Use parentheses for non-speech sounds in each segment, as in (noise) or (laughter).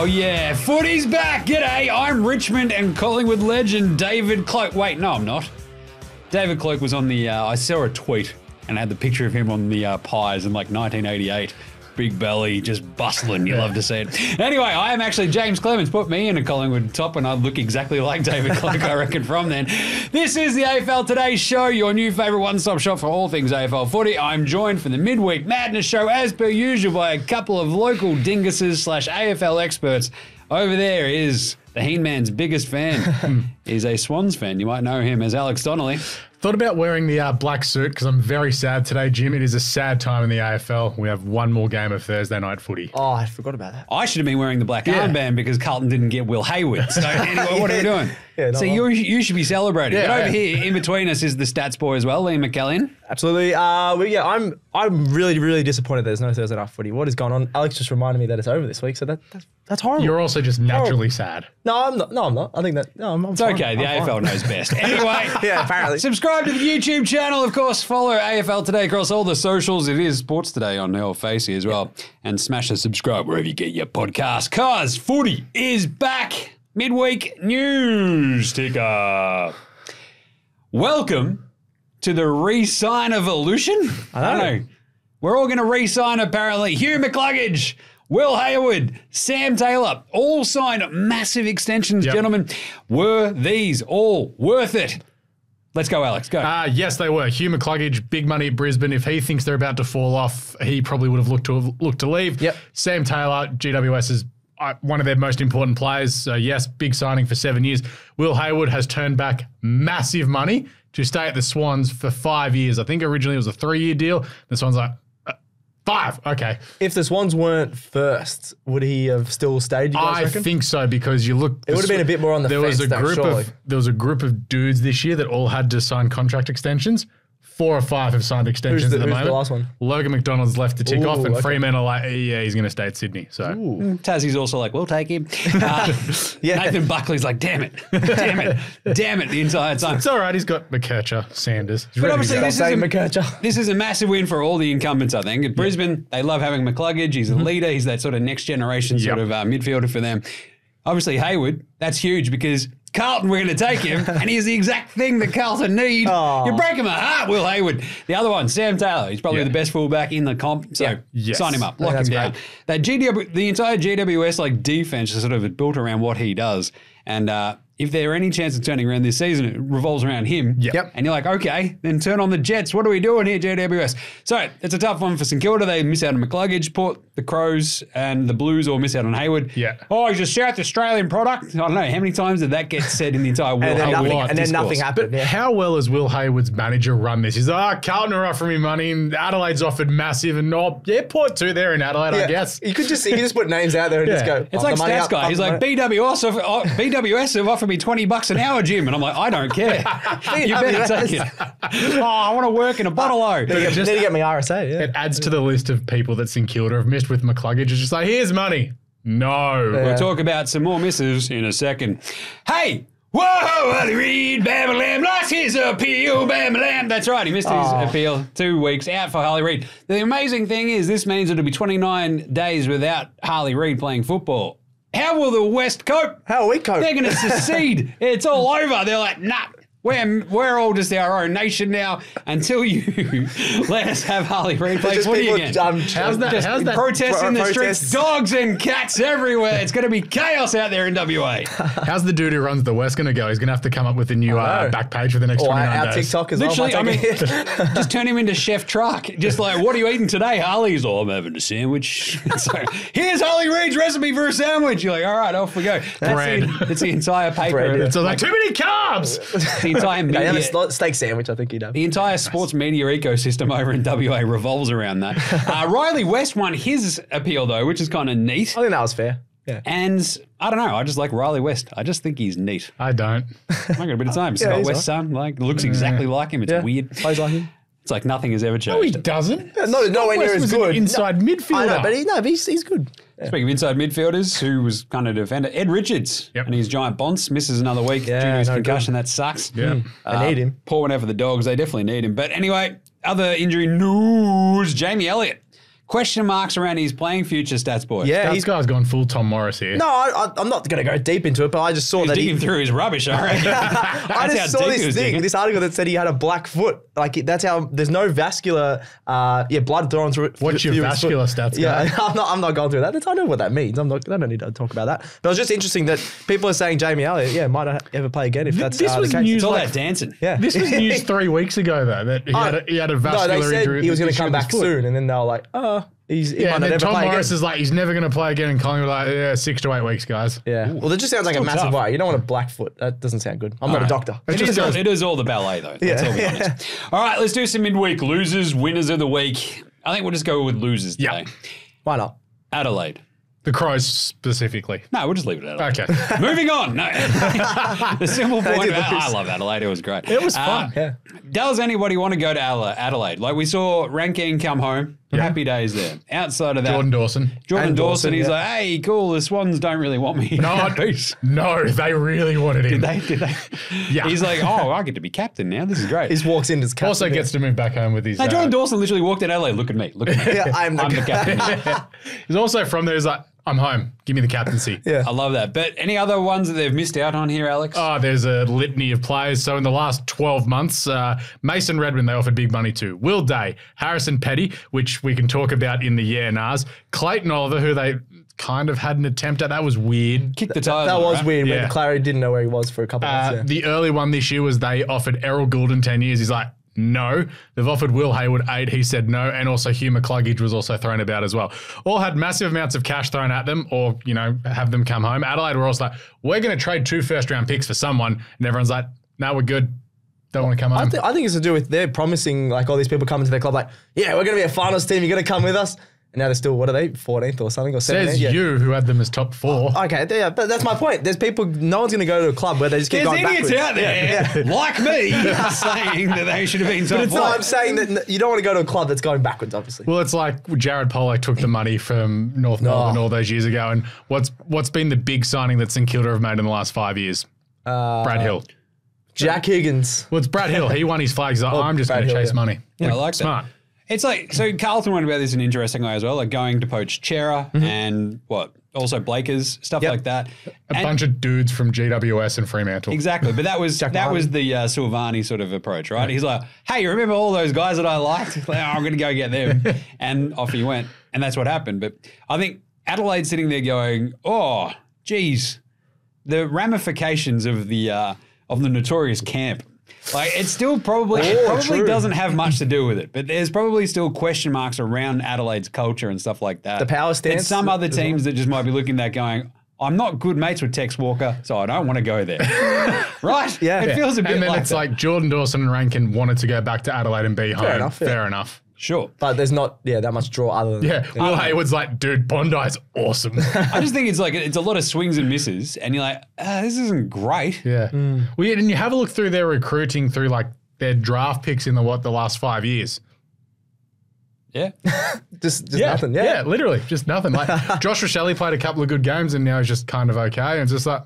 Oh yeah, footy's back. G'day, I'm Richmond and Collingwood legend David Cloke. Wait, no, I'm not. David Cloke was on the. Uh, I saw a tweet and had the picture of him on the uh, pies in like 1988. Big belly, just bustling. You love to see it. Anyway, I am actually Jaymz Clements. Put me in a Collingwood top, and I look exactly like David Cloke. I reckon from then. This is the AFL Today Show, your new favourite one-stop shop for all things AFL footy. I'm joined for the midweek madness show, as per usual, by a couple of local dinguses slash AFL experts. Over there is the Heen Man's biggest fan. (laughs) He's a Swans fan. You might know him as Alex Donnelly. Thought about wearing the uh, black suit because I'm very sad today, Jim. It is a sad time in the AFL. We have one more game of Thursday night footy. Oh, I forgot about that. I should have been wearing the black Yeah. armband because Carlton didn't get Will Hayward. So anyway, what are we (laughs) doing? Yeah, so you you should be celebrating. Yeah, but over yeah. here, in between us, is the stats boy as well, Liam McAllion. Absolutely. Uh, well, yeah, I'm I'm really really disappointed there's no Thursday night footy. What is going on? Alex just reminded me that it's over this week, so that that's, that's horrible. You're also just naturally sad. no, I'm not. No, I'm not. I think that no, I'm, I'm It's okay. The AFL knows best. (laughs) Anyway, Yeah, apparently. subscribe to the YouTube channel. Of course, follow AFL Today across all the socials. It is Sports Today on our Facey as well. And smash the subscribe wherever you get your podcast. Cause footy is back. Midweek news ticker. Welcome to the re-sign evolution. I know. know. We're all going to re-sign apparently. Hugh McCluggage, Will Hayward, Sam Taylor, all signed massive extensions, Yep. gentlemen. Were these all worth it? Let's go, Alex. Go. Uh, yes, they were. Hugh McCluggage, big money at Brisbane. If he thinks they're about to fall off, he probably would have looked to have looked to leave. Yep. Sam Taylor, GWS is one of their most important players. So yes, big signing for seven years. Will Hayward has turned back massive money to stay at the Swans for five years. I think originally it was a three-year deal. The Swans like uh, five. Okay. If the Swans weren't first, would he have still stayed? You guys I reckon? think so because you look. It would have been a bit more on the there was a though, group surely. of there was a group of dudes this year that all had to sign contract extensions. Four or five have signed extensions the- at the who's the moment. last one? Logan McDonald's left to tick Ooh, off, and okay. Freeman are like, yeah, he's going to stay at Sydney. So Tassie's also like, we'll take him. (laughs) Uh, Yeah. Nathan Buckley's like, damn it, damn it, damn it, the entire time. it's all right. He's got McKercher, Sanders. He's But obviously this is, a, McKercher. this is a massive win for all the incumbents, I think. At Brisbane, they love having McCluggage. He's a leader. He's that sort of next generation sort Yep. of uh, midfielder for them. Obviously, Hayward, that's huge because Carlton, we're going to take him, and he's the exact thing that Carlton need. Aw. You're breaking my heart, Will Hayward. The other one, Sam Taylor. He's probably Yeah. the best fullback in the comp. So Yeah. Yes. sign him up, I lock him think down. that's That GW, the entire GWS like defense is sort of built around what he does, and uh, if there are any chance of turning around this season, it revolves around him. Yep. Yep. And you're like, okay, then turn on the Jets. What are we doing here, GWS? So it's a tough one for St Kilda. They miss out on McCluggage, Port, the Crows, and the Blues all miss out on Hayward. Yeah. Oh, he's a South Australian product. I don't know. How many times did that get said in the entire Will oh, And then, Hayward nothing, and then nothing happened. Yeah. How well has Will Hayward's manager run this? He's like, oh, Carlton are offering me money, and Adelaide's offered massive, and oh, yeah, Port too there in Adelaide, I guess. You could just you could just put names out there and just (laughs) go. It's oh, like the money stats up, guy. He's like. BWS have, oh, BWS have offered me twenty bucks an hour, Jim, and I'm like, I don't care. (laughs) you better take it. (laughs) oh, I want to work in a bottle o. Need to get- need to get my RSA. Yeah. It adds to the list of people that St Kilda have missed with McCluggage. It's just like, here's money. No. We'll talk about some more misses in a second. Hey! Whoa, Holly Reid, Bamalam, lost his appeal, Bamalam. That's right, he missed his appeal two weeks out for Harley Reid. The amazing thing is, this means it'll be 29 days without Harley Reid playing football. How will the West cope? How are we cope? They're going to secede. (laughs) it's all over. They're like, nah. We're, we're all just our own nation now until you (laughs) let us have Harley Reid play Just footy people, again. um, How's that? how's that? Protests in the Pro- streets, dogs and cats everywhere. It's going to be chaos out there in WA. (laughs) How's the dude who runs the West going to go? He's going to have to come up with a new uh, back page for the next Or 29 our days. TikTok as well. Literally, I mean, (laughs) just turn him into Chef Truck. Just like, what are you eating today, Harley's? Oh, I'm having a sandwich. so, here's Harley Reid's recipe for a sandwich. You're like, all right, off we go. That's, Bread. The, that's the entire paper. Bread, yeah. It's like, too many carbs. The entire Okay, have a media. steak sandwich. I think you'd have. The entire sports media ecosystem over in WA revolves around that. (laughs) Uh, Rhylee West won his appeal though, which is kind of neat. I think that was fair. Yeah. And I don't know, I just like Rhylee West. I just think he's neat. I don't. I got a bit of time. Scott he's West son, like looks exactly like him. It's Yeah. weird. Plays like him. It's like nothing has ever changed. No, he doesn't. No, nowhere near West as was an good. inside midfielder. I know, but he, no, but he's, he's good. Speaking of inside midfielders, who was kind of defender, Ed Richards Yep. and his giant bonds misses another week due to his no concussion. That sucks. Yeah. Hmm. I need uh, him. Poor one out for the dogs. They definitely need him. But anyway, other injury news: Jamie Elliott question marks around his playing future stats, boy. Yeah, This he's guy's gone full Tom Morris here. no, I, I, I'm not going to go deep into it, but I just saw He's that digging he. through his rubbish, all right? (laughs) (laughs) I That's how just saw deep he this was thing, digging. this article that said he had a black foot. Like that's how there's no vascular, uh, yeah, blood thrown through. What's your through his foot. vascular stats, Yeah, guy? (laughs) I'm not. I'm not going through that. That's, I know what that means. I'm not. I don't need to talk about that. But it was just interesting that people are saying Jamie Elliott, yeah, might not ever play again if that's this uh, was the case. news It's all like- that dancing. Yeah, This was news three weeks ago, though, that he, had, a, he had a vascular no, they said injury. he was going to come back soon, and then they were like, oh, he's he Yeah, might and then Tom Morris again. is like, he's never going to play again, and Collingwood like, yeah, six to eight weeks, guys. Yeah. Well, that just sounds like a massive tough. worry. You don't want a black foot. That doesn't sound good. I'm not a doctor. It just is, all, it is all the ballet, though. Let's Yeah. all be honest. (laughs) All right, let's do some midweek losers, winners of the week. I think we'll just go with losers today. Yeah. Why not? Adelaide. The Crows specifically. No, we'll just leave it at Adelaide. Okay. (laughs) Moving on. No. (laughs) the simple point about. I love Adelaide. It was great. It was Uh, fun. Yeah. Does anybody want to go to Adelaide? Like we saw Rankine come home. Yeah. Happy days there. Outside of that, Jordan Dawson. Jordan And Dawson, Dawson, he's yeah. like, hey, cool, the Swans don't really want me. No, (laughs) no, they really wanted him. Did they? Did they? Yeah. He's like, oh, I get to be captain now. This is great. He walks in as captain. also gets to move back home with his. Hey, uh, Jordan Dawson literally walked in Adelaide. Look at me. Look at me. Yeah, I'm the I'm the captain. captain. (laughs) he's also from there. He's like, I'm home. Give me the captaincy. (laughs) Yeah. I love that. But any other ones that they've missed out on here, Alex? Oh, there's a litany of players. So in the last 12 months, uh, Mason Redman they offered big money to. Will Day, Harrison Petty, which we can talk about in the yeah nars. Clayton Oliver, who they kind of had an attempt at. That was weird. Kick the tires. That on, was right? weird Yeah. when Clary didn't know where he was for a couple of Uh, months. The early one this year was they offered Errol Gulden 10 years. He's like, no. They've offered Will Hayward eight. He said no. And also Hugh McCluggage was also thrown about as well. All had massive amounts of cash thrown at them or, you know, have them come home. Adelaide were also like, we're going to trade two first round picks for someone. And everyone's like, no, we're good. Don't want to come I, home. I think it's to do with they're promising like all these people coming to their club like, yeah, we're going to be a finals team. You're going to come with us. And now they're still what are they, 14th or something or 17th? Says yeah. you who had them as top four. Okay, yeah, but that's my point. There's people. No one's going to go to a club where they just keep There's going idiots backwards. out there yeah. like me (laughs) saying that they should have been top But four. I'm saying that you don't want to go to a club that's going backwards. Obviously. Well, it's like Jared Polec took the money from North Melbourne all those years ago. And what's what's been the big signing that St Kilda have made in the last five years? Uh, Brad Hill. Jack Higgins. Well, it's Brad Hill. He won his flags. He's (laughs) Oh, I'm just going to chase yeah. money. Yeah, I like that. Smart. It's like so Carlton went about this in an interesting way as well, like going to poach Cerra and what also Blakers stuff Mm-hmm. Yep. like that. A And- bunch of dudes from GWS and Fremantle. Exactly, but that was that Martin. was the uh, Silvagni sort of approach, right? He's like, "Hey, you remember all those guys that I liked? (laughs) Like, I'm going to go get them," (laughs) and off he went, and that's what happened. But I think Adelaide sitting there going, "Oh, geez, the ramifications of the uh, of the notorious camp." Like it still probably oh, it Oh, probably true. doesn't have much to do with it, but there's probably still question marks around Adelaide's culture and stuff like that. The power stance. And some other as well. teams that just might be looking at that going, I'm not good mates with Tex Walker, so I don't want to go there. (laughs) right? Yeah. It feels a bit and then like it's that. like Jordan Dawson and Rankine wanted to go back to Adelaide and be home. enough, yeah. Fair enough. Sure. But there's not yeah that much draw other than Yeah. Will Hayward's like, dude, Bondi's awesome. (laughs) I just think it's like it's a lot of swings and misses, and you're like, ah, this isn't great. yeah. Well, yeah, and you have a look through their recruiting through like their draft picks in the what the last five years. Yeah. (laughs) just just nothing. Yeah. yeah, literally, just nothing. Like (laughs) Josh Rachele played a couple of good games and now he's just kind of okay. And it's just like,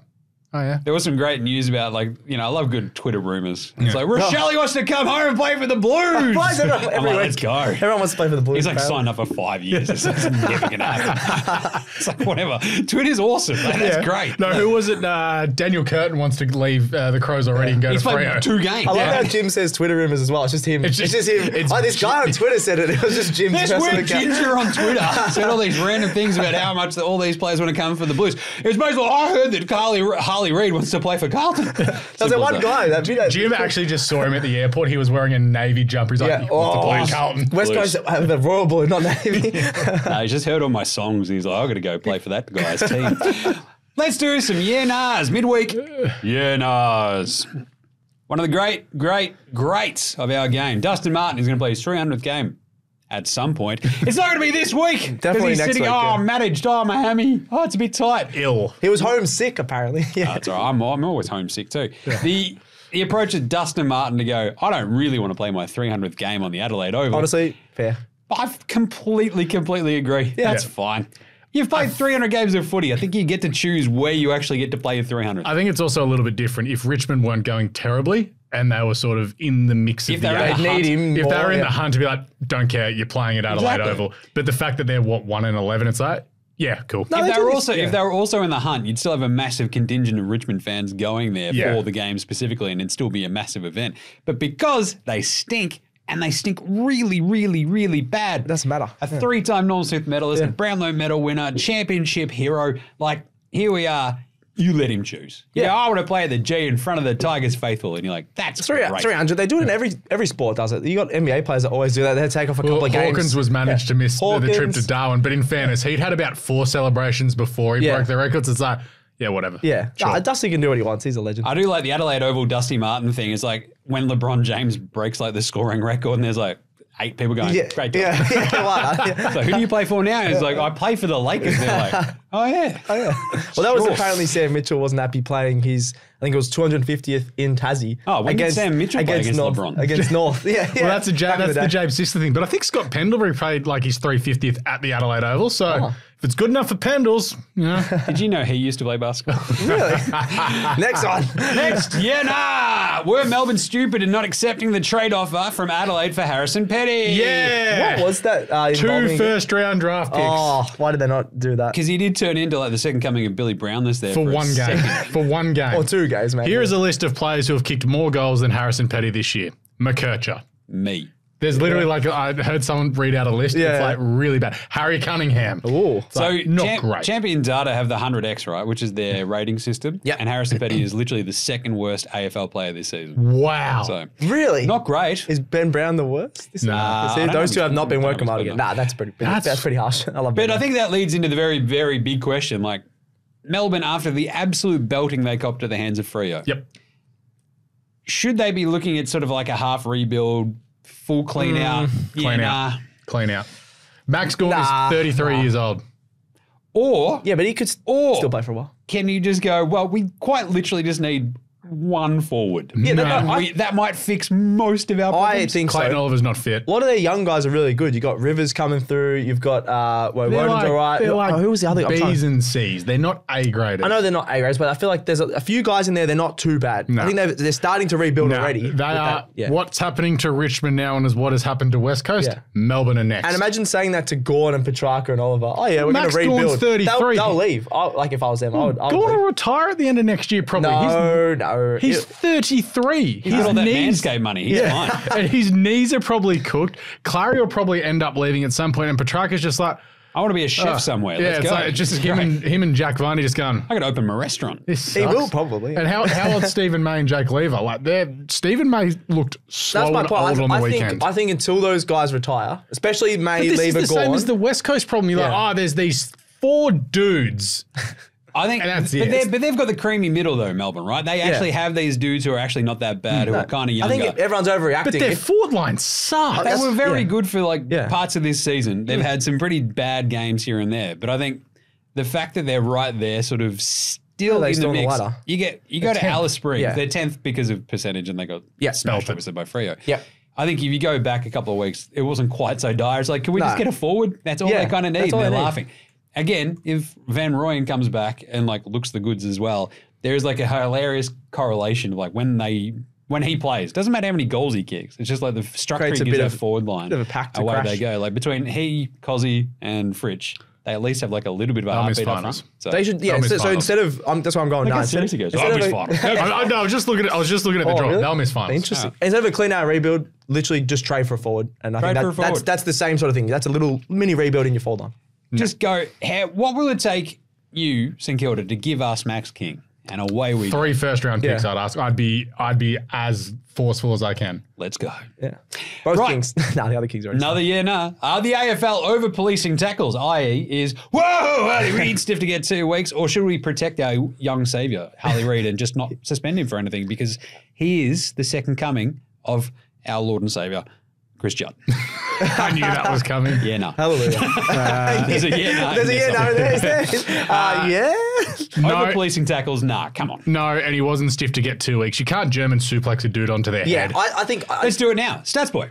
oh yeah, There was some great news about like, you know, I love good Twitter rumors. It's like Rachele wants to come home and play for the Blues. (laughs) Why is everyone, I'm every like, let's go. Everyone wants to play for the Blues. He's like apparently. signed up for five years. It's, it's never gonna happen. (laughs) it's like whatever. Twitter's awesome. Like, that's Yeah. great. No, who was it? Uh, Daniel Curtin wants to leave uh, the Crows already and go He's to played Freo. two games. I love Yeah. how Jim says Twitter rumors as well. It's just him. It's It's just- just, him. it's oh, this guy on Twitter said it. It was just Jim. Jim's This personal weird account. ginger on Twitter (laughs) said all these random things about how much all these players want to come for the Blues. It was basically, I heard that Carly, Harley Reid wants to play for Carlton. (laughs) There's that one guy that video. Jim actually just saw him at the airport. He was wearing a navy jumper. He's like, Yeah. he wants to play Oh. Carlton. West Blues. Coast have the Royal Blue, not Navy. (laughs) (laughs) No, he's just heard all my songs. He's like, I've got to go play for that guy's team. Let's do some yeah nahs midweek. Yeah nahs. One of the great, great, greats of our game. Dustin Martin is going to play his 300th game at some point. It's not going to be this week. Definitely he's next sitting, week, oh, yeah. I'm managed. Oh, my hammy. Oh, it's a bit tight. Ill. he was homesick apparently. (laughs) Yeah. That's all right. I'm, I'm always homesick too. The the approach of Dustin Martin to go, I don't really want to play my 300th game on the Adelaide Oval. Honestly, fair. I completely, completely agree. That's Yeah. fine. You've played 300 games of footy. I think you get to choose where you actually get to play your 300. I think it's also a little bit different. If Richmond weren't going terribly and they were sort of in the mix If of the they're in They need him. if more, they were in yeah. the hunt to be like, don't care, you're playing at Adelaide Exactly. Oval. But the fact that they're what one and eleven, it's like, yeah, cool. No, if they they were this- also yeah. if they were also in the hunt, you'd still have a massive contingent of Richmond fans going there Yeah. for the game specifically, and it'd still be a massive event. But because they stink and they stink really, really, really bad, It doesn't matter. a three-time Norm Smith medalist, Yeah. Brownlow medal winner, championship hero. Like here we are. You let him choose. Yeah, Yeah. I want to play at the G in front of the Tigers faithful, and you're like, that's Three, great. 300. They do it in every every sport, does it? You got NBA players that always do that. They take off a couple Well, of games. Hawkins was managed Yeah. to miss the- the trip to Darwin, but in fairness, he'd had about four celebrations before he Yeah. broke the records. It's like, yeah, whatever. Yeah. Sure. Nah, Dusty can do what he wants. He's a legend. I do like the Adelaide Oval Dusty Martin thing. It's like when LeBron James breaks like the scoring record, and there's like eight people going, yeah. great job. Yeah. yeah, (laughs) like that, yeah. So who do you play for now? He's like, I play for the Lakers. They're like, (laughs) oh yeah. Oh, yeah. Well, that was apparently Sam Mitchell wasn't happy playing his. I think it was 250th in Tassie. Oh, when did Sam Mitchell play against North, LeBron? Against (laughs) North. Yeah, yeah. Well, that's a Ja- that's the, day. James Sister thing. But I think Scott Pendlebury played like his 350th at the Adelaide Oval. So Oh. If it's good enough for Pendles, you (laughs) know, Did you know he used to play basketball? (laughs) Really? (laughs) Next one. Next, yeah, nah. Were Melbourne stupid in not accepting the trade offer from Adelaide for Harrison Petty? yeah, What was that? Uh, two involving- first round draft picks Oh, why did they not do that? Because he did turn into like the second coming of Billy Brown this there for for a one game. second. for one game. Or two games, maybe. Here is a list of players who have kicked more goals than Harrison Petty this year. McKercher. Me. There's literally like I heard someone read out a list. It's Yeah. like really bad. Harry Cunningham. Ooh. It's like, so not Cham- great. Champion Data have the 100X, right, which is their rating system. Yeah. And Harrison Petty is literally the second worst AFL player this season. wow. So Really? not great. Is Ben Brown the worst? This Nah, See, I those two if have not been working hard he's again. Nah, that's pretty. That's- That's, pretty harsh. I love. But Ben I think that leads into the very, very big question. Like Melbourne, after the absolute belting they copped at the hands of Freo, Yep. should they be looking at sort of like a half rebuild, full clean mm, out? Clean yeah, out. nah. Clean out. Max Gawn Nah, is 33 nah. years old. Or Yeah, but he could s- Or- still play for a while. can you just go, well, we quite literally just need one forward. Yeah, that- No. And I- we, that might fix most of our problems. I problems. think Clayton so. Oliver's not fit. A lot of their young guys are really good. You've got Rivers coming through. You've got uh, well, They're like, all right. they're like oh, who was the other? I'm trying- B's and C's. They're not A graded. I know they're not A grades, but I feel like there's a, a few guys in there. They're not too bad. No. I think they're, they're starting to rebuild No, already. They are. that. Yeah. What's happening to Richmond now and is what has happened to West Coast? Yeah. Melbourne are next. And imagine saying that to Gawn and Petracca and Oliver. Oh yeah, we're going Max to rebuild. Gawn's 33. They'll, they'll leave. I, like if I was them, I would. I would Gawn leave. will retire at the end of next year, probably. No, no. He's, he's It- 33. He's got all that knees, Manscaped money. He's fine. (laughs) and his knees are probably cooked. Clary will probably end up leaving at some point, and Petracca's just like, I want to be a chef somewhere. Uh, yeah, Let's it's go. like just him and him and Jack Viney just going. I could open my restaurant. This He will probably. And how how old (laughs) Stephen May and Jake Lever? Like they're Stephen May looked slow That's my and point. old I, on the I weekend. think I think until those guys retire, especially May, But this Lever, is the same as the West Coast problem. You're like, Yeah. oh, there's these four dudes. (laughs) I think, that's but, they're- but they've got the creamy middle though, Melbourne, right? They actually have these dudes who are actually not that bad, who are kind of I younger. think everyone's overreacting. But their If- forward line sucks. they were very yeah. good for like Yeah. parts of this season. They've had some pretty bad games here and there, but I think the fact that they're right there, sort of still Yeah, in still the on the mix. you get you go to 10th. Alice Springs. Yeah. They're tenth because of percentage, and they got Yeah. smashed Belted. obviously by Freo. Yeah. I think if you go back a couple of weeks, it wasn't quite so dire. It's like, can we just get a forward? That's all Yeah, they kind of need. They're they need. Laughing. Again, if Van Rooyen comes back and like looks the goods as well, there is like a hilarious correlation of like when they when he plays. Doesn't matter how many goals he kicks. It's just like the structure Creates a gives bit that of- forward line. bit of a pack to away crash. they go. Like between he, Cozzy, and Fritsch, they at least have like a little bit of a They'll miss heartbeat up finals. front. So They should, yeah. They'll miss So, so finals. instead of, um, that's why I'm going. Look (laughs) No, how instead, serious goes. instead "Oh, of miss a- finals." I, I, no, I was just looking at I was just looking at the Oh, draw. really? They'll miss finals. Interesting. Instead of a clean out rebuild, literally just trade for a forward, and I Trade think for a that, that's forward. that's the same sort of thing. That's a little mini rebuild in your forward line. Mm. just go. How, what will it take you, St Kilda, to give us Max King? And away we go. Three first round picks. Yeah. I'd ask. I'd be I'd be as forceful as I can. Let's go. Yeah, both Right. kings. (laughs) no, the other kings are. already Another year, nah. Are the AFL over policing tackles? I.e., is whoa, Harley Reid stiff to get two weeks, or should we protect our young saviour, Harley (laughs) Reid, and just not suspend him for anything because he is the second coming of our Lord and Saviour, Chris Judd. (laughs) I knew that was coming. Yeah, no. Hallelujah. (laughs) There's a yeah, no. There's a yeah, no, there's, there's, (laughs) uh, yeah. No, Over policing tackles, nah. Come on. no, and he wasn't stiff to get two weeks. You can't German suplex a dude onto their Yeah, head. I, I think. I, Let's do it now. Stats boy.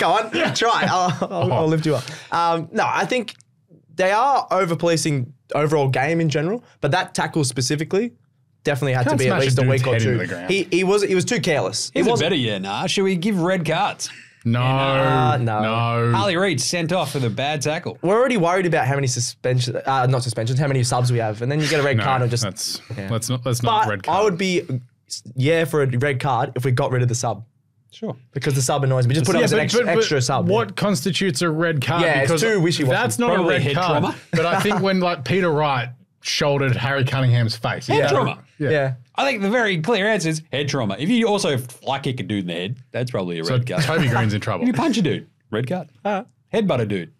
Go on, try. I'll, I'll, I'll lift you up. Um, no, I think they are over policing overall game in general, but that tackle specifically, definitely had to Can't be at smash a least a week or two. He he was he was too careless. Is he it was better? Yeah, nah. Should we give red cards? No, Uh, no. no. Harley Reid sent off for the bad tackle. We're already worried about how many suspensions, uh, not suspensions, how many subs we have, and then you get a red No, card and just. that's Yeah. let's not let's not red card. I would be, yeah, for a red card if we got rid of the sub Sure. because the sub annoys me. Just put it Yeah, as an extra, but- but extra sub. What constitutes a red card? Yeah, it's too wishy-washy. That's not Probably a red head card. trauma. But I think when like Peter Wright shouldered Harry Cunningham's face, Head yeah. trauma. Yeah. Yeah. I think the very clear answer is head trauma. If you also fly kick a dude in the head, that's probably a So red card. Toby (laughs) Greene's in trouble. If you punch a dude, red card. Uh, Headbutt a dude,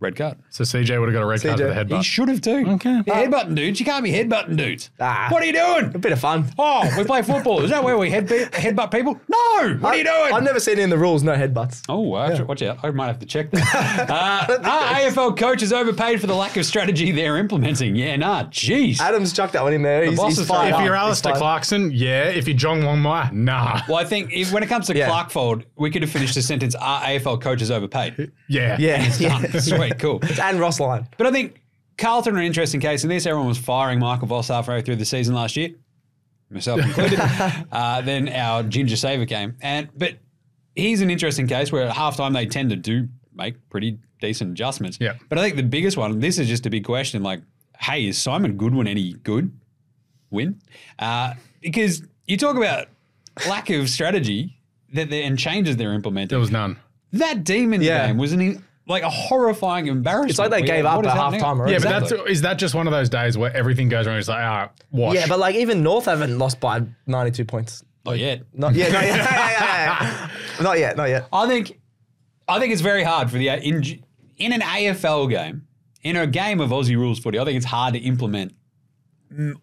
red card. So CJ would have got a red card for the the He should have too. Okay. Yeah, headbutting dudes. You can't be headbutting dudes. Ah. What are you doing? a bit of fun. Oh, we play football. Is that where we head headbutt people? No. What are you doing? I've never seen in the rules no headbutts. Oh, watch, watch out. I might have to check that. (laughs) uh, are AFL coaches overpaid for the lack of strategy they're implementing? Yeah, nah, jeez. Adam's chucked that one in there. He's, boss he's is fired If you're He's Alastair Clarkson, yeah. If you're John Longmire, nah. Well, I think if, when it comes to Yeah. Clarkfold, we could have finished the sentence, our AFL coaches overpaid? Yeah. Yeah, (laughs) Done. yeah. Sweet, cool. It's (laughs) and Ross Lyon. But I think Carlton are an interesting case in this. Everyone was firing Michael Voss halfway through the season last year, myself (laughs) included. uh, then our Ginger Saver came. and But he's an interesting case where at halftime they tend to do make pretty decent adjustments. Yeah. But I think the biggest one, this is just a big question like, hey, is Simon Goodwin any good? Win? Uh, because you talk about lack of strategy that and changes they're implementing. There was none. that demon Yeah. game was an, like a horrifying embarrassment. It's like they gave up is at happening? halftime. Yeah, Exactly. but that's is that just one of those days where everything goes wrong? It's like, ah, wash. Yeah, but like even North haven't lost by 92 points. Not yet. Not yet. Not yet. (laughs) yeah, yeah, yeah. Not yet. Not yet. I think I think it's very hard for the in in an AFL game, in a game of Aussie rules footy. I think it's hard to implement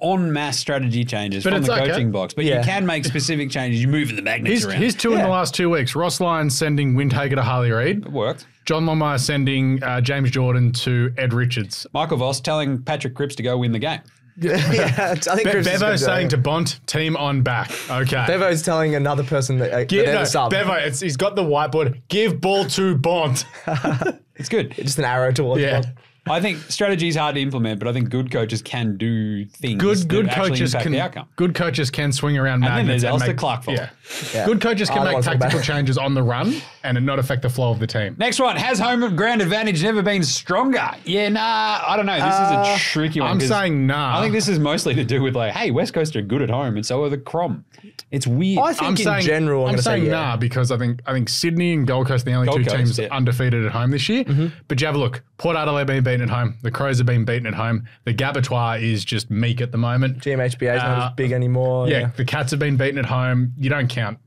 en mass strategy changes But from it's the okay. coaching box. But Yeah. you can make specific changes. You move the magnets Here's, around. here's two in the last two weeks. Ross Lyon sending Windhager to Harley Reid. it worked. John Longmire sending uh, James Jordan to Ed Richards. Michael Voss telling Patrick Cripps to go win the game. yeah, (laughs) I think Be- Chris is Bevo saying to Bont, team on back. Okay. Bevo's telling another person that, uh, Give, they're no, sub. Bevo, it's, he's got the whiteboard. Give ball to Bont. (laughs) It's good. Just an arrow towards Yeah. one. I think strategy is hard to implement, but I think good coaches can do things Good that good actually coaches impact can the outcome. good coaches can swing around magnets. And then magnets there's Alastair make, Clarkford. Yeah. Yeah. Good coaches can I make don't wanna talk tactical (laughs) changes on the run and not affect the flow of the team. Next one has home ground advantage never been stronger? Yeah, nah, I don't know. This is a tricky one. I'm saying nah. I think this is mostly to do with like, hey, West Coast are good at home, and so are the Crom. It's weird. I think I'm in saying general, I'm, I'm gonna saying say yeah. nah because I think I think Sydney and Gold Coast are the only Gold two Coast, teams yeah. undefeated at home this year. Mm-hmm. But you have a look. Port Adelaide been beaten at home. The Crows have been beaten at home. The Gabbatoir is just meek at the moment. GMHBA is not Uh, as big anymore. yeah, Yeah. the Cats have been beaten at home. You don't count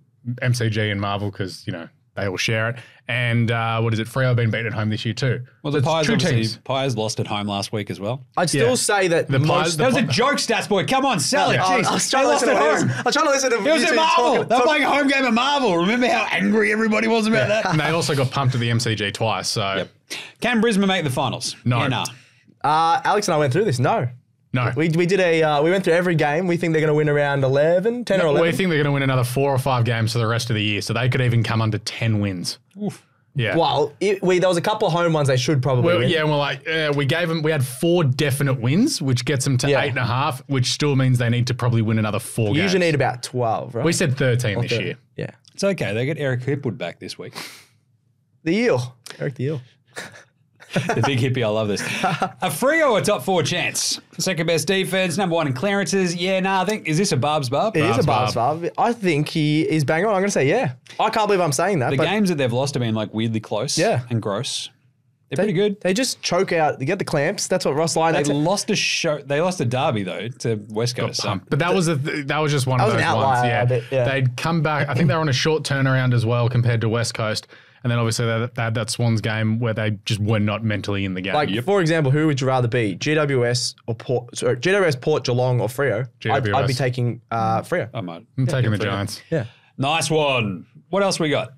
MCG and Marvel because you know they all share it. And uh, what is it? Freo have been beaten at home this year too. well, the Pies two teams. Pies lost at home last week as well. I'd still Yeah. say that The most. Pies- That was a joke, Stats Boy. Come on, sell it. Yeah. I, Jeez. I was trying They to lost listen at to home. I was trying to listen to It was at Marvel. talking- They're talk- playing a home game at Marvel. Remember how angry everybody was about that? And they also got pumped at the MCG twice. So Yep. Can Brisbane make the finals? No. Yeah, nah. Uh, Alex and I went through this. No. no. We, we did a uh, we went through every game. We think they're going to win around 11, 10 or 11. we think they're going to win another four or five games for the rest of the year, so they could even come under ten wins. Oof. Yeah. well, it, we there was a couple of home ones they should probably Well, win. yeah, and we're like, uh, we gave them, we had four definite wins, which gets them to Yeah. eight and a half, which still means they need to probably win another four You games. usually need about 12, right? we said 13 this Thirty. year. Yeah. It's okay. They get Eric Hipwood back this week. The eel. Eric the eel. The big hippie. I love this. A Freo a top four chance. Second best defense, number one in clearances. Yeah, nah, I think, is this a Barb's Barb? It is a Barbs, Barbs Barb. I think he is bang on. I'm going to say yeah. I can't believe I'm saying that. The but games that they've lost have been like weirdly close Yeah. and gross. They're they, pretty good. They just choke out. They get the clamps. That's what Ross Lyon. They That's it. lost a show. They lost a derby though to West Coast. So. Pumped. But that was a th- that was just one That of was those an ones. outlier Yeah. a bit, yeah. They'd come back. I think they were on a short turnaround as well compared to West Coast. And then obviously they, they had that Swans game where they just were not mentally in the game. Like for example, who would you rather be, GWS or Port? Sorry, GWS, Port, Geelong, or Freo? I'd, I'd be taking uh, Freo. I might. I'm taking the Freo. Giants. Yeah, Nice one. What else we got?